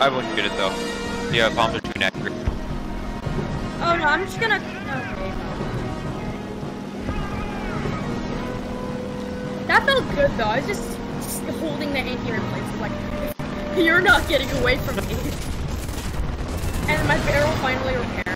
I wouldn't get it though. Yeah, bombs are too inaccurate. Oh no, I'm just gonna. That felt good though. I was just, just holding the anti in place. Like, you're not getting away from me. And my barrel finally repaired.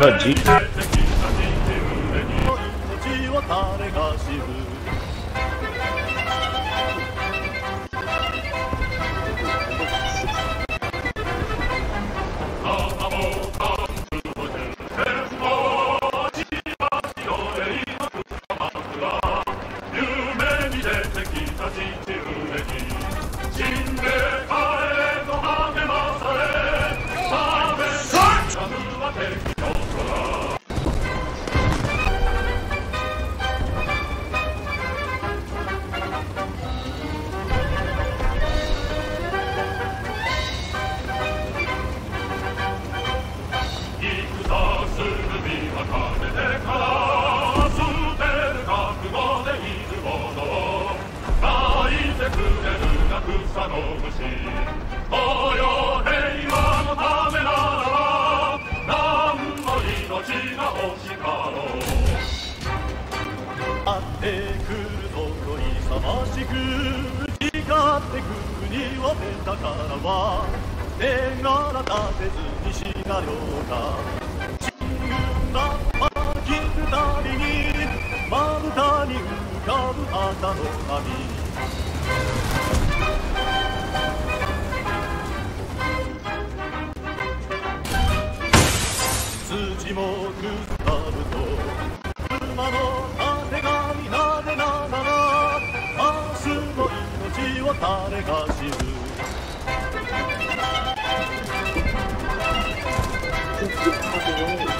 What, Jeep? なたの旅地もくたと馬のあてがみなでながら明日の命は誰が知る大きい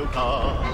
you come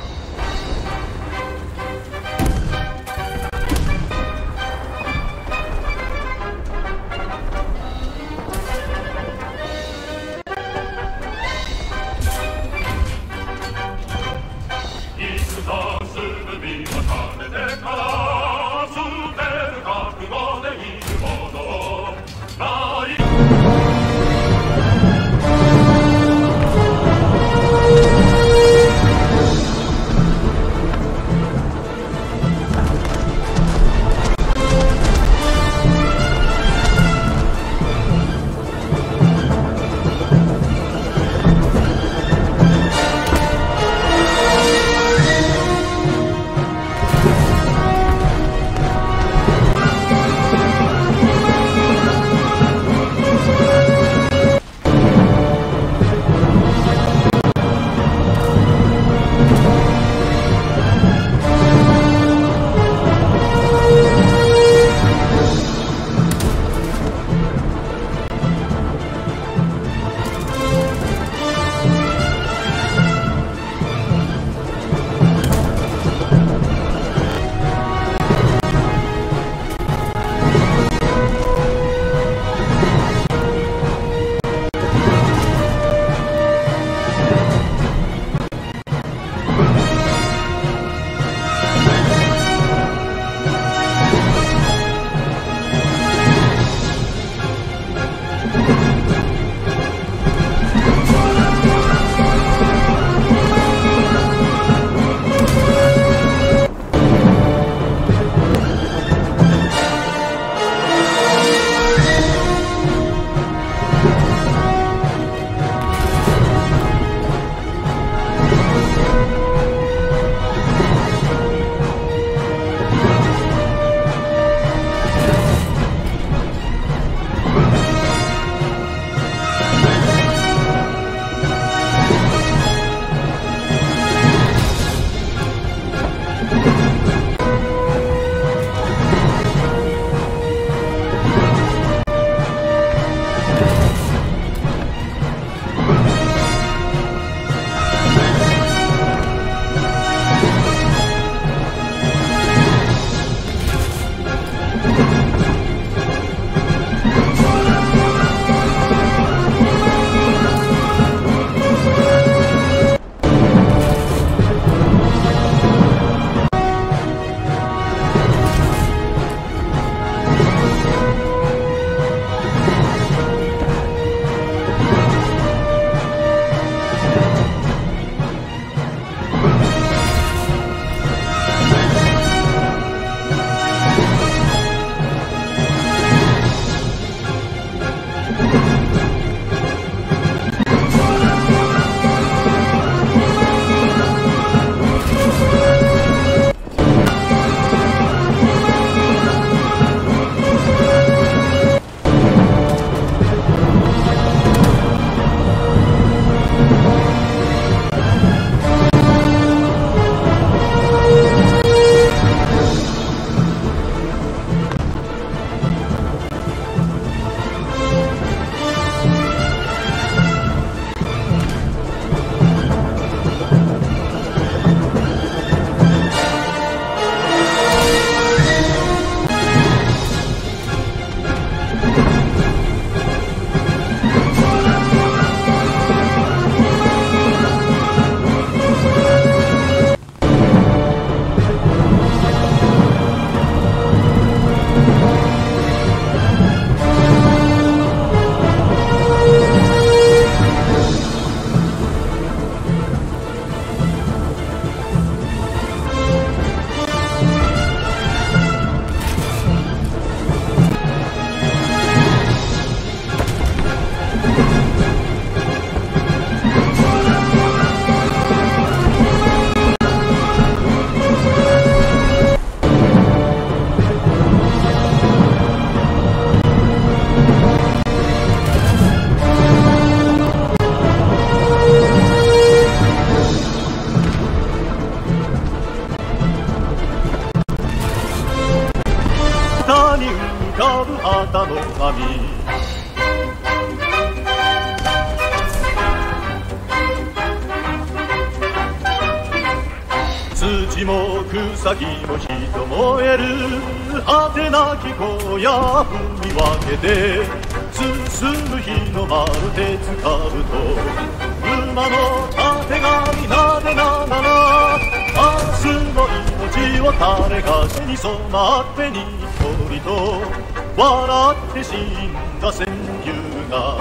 笑って死んだ戦友が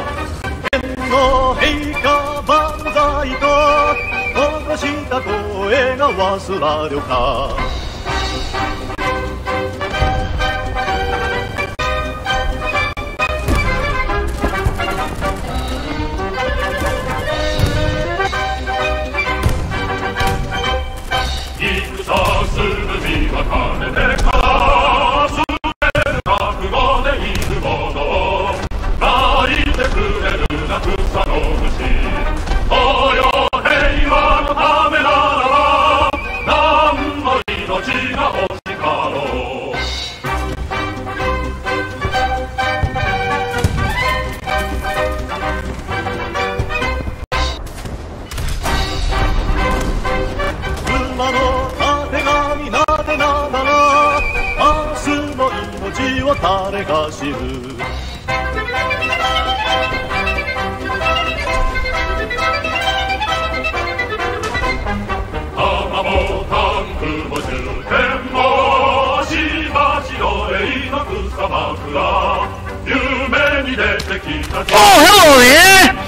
天皇陛下万歳と殺した声が忘られか。れかしる？浜もタンクも終点もしばしの永の草枕。夢に出てきた。Oh, hello there!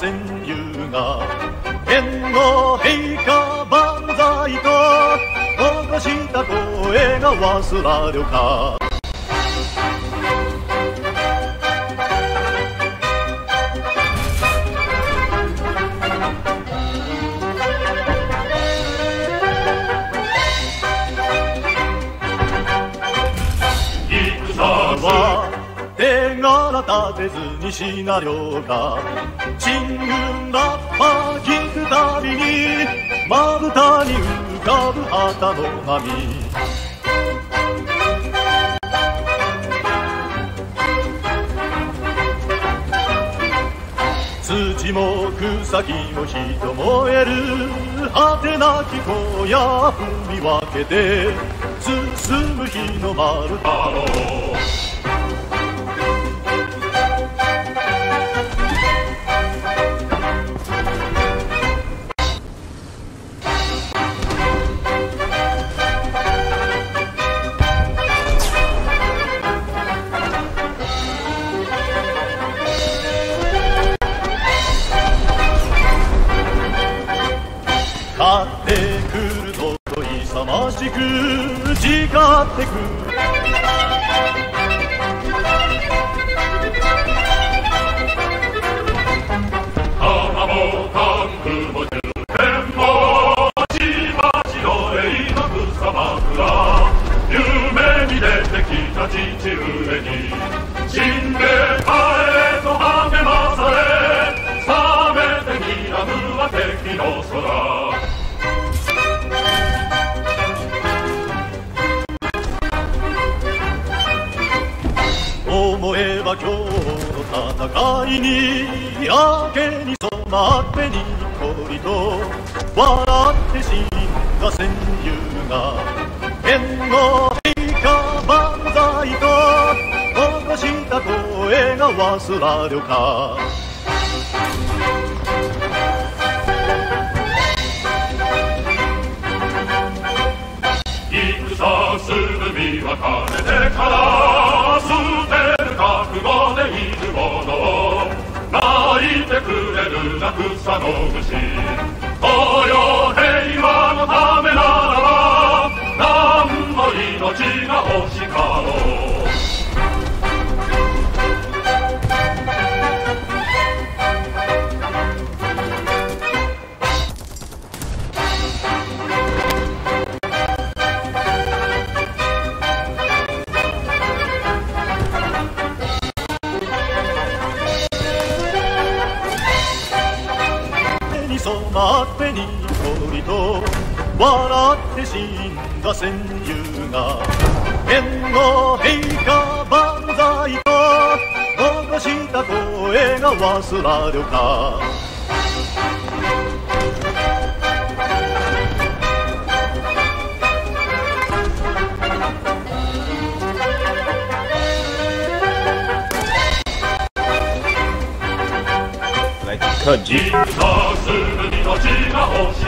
川が天皇陛下万歳と起こした声が忘られか。手柄立てずにシナリオが進軍ラッパ聞くたびにまぶたに浮かぶ旗の波。土も草木も人燃える。果てなき荒野踏み分けて進む日の丸太郎く誓ってくの戦いにやけに染まってにっこりと笑って死んだ戦友が天皇陛下万歳と残した声が忘られか戦する身は兼ねてから捨てる覚悟でくれるな草の虫東洋平和のためならば何の命が欲しかろう。笑って死んだ戦友が天皇陛下万歳と残した声が忘られか来几颗鸡。戦する命が惜しか